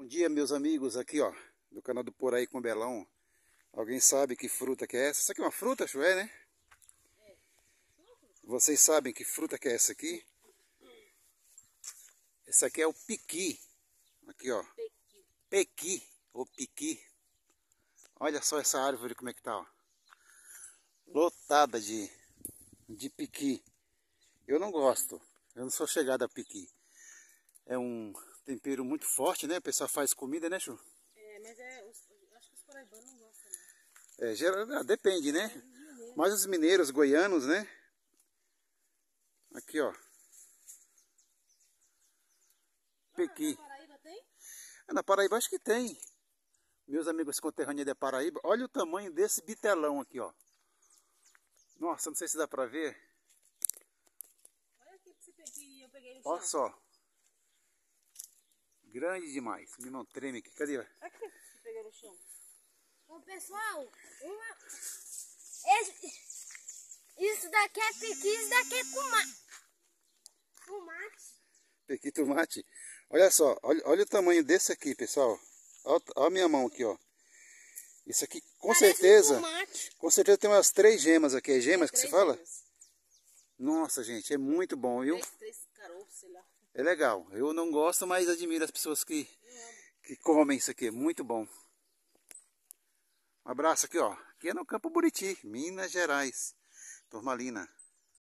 Bom dia meus amigos aqui ó, do canal do Por Aí com Belão. Alguém sabe que fruta que é essa? Isso aqui é uma fruta, Chué, né? Vocês sabem que fruta que é essa aqui? Essa aqui é o piqui. Aqui ó. Pequi, ou piqui. Olha só essa árvore como é que tá, ó. Lotada de, de piqui. Eu não gosto. Eu não sou chegado a piqui. É um tempero muito forte, né? O pessoal faz comida, né, Chu? É, mas é, os, acho que os paraibanos não gostam, não. É, geral, ah, depende, né? Mas os mineiros, goianos, né? Aqui, ó. Pequi. Na Paraíba tem? É, na Paraíba acho que tem. Meus amigos conterrâneos da Paraíba. Olha o tamanho desse bitelão aqui, ó. Nossa, não sei se dá pra ver. Olha aqui pra você pegar que eu peguei no chão. Olha só. Grande demais. Me não treme aqui. Cadê? Aqui peguei no chão. Ô pessoal, uma... esse- isso daqui é piqui, isso daqui é tomate. Tomate. Pequi tomate. Olha só. Olha, olha o tamanho desse aqui, pessoal. Olha, olha a minha mão aqui, ó. Isso aqui, com Parece certeza... Tomate. Com certeza tem umas três gemas aqui. É gemas que se fala? Nossa, gente, é muito bom, viu? Três, três caroços, sei lá. É legal. Eu não gosto, mas admiro as pessoas que, que comem isso aqui. É muito bom. Um abraço aqui, ó. Aqui é no Campo Buriti, Minas Gerais. Turmalina.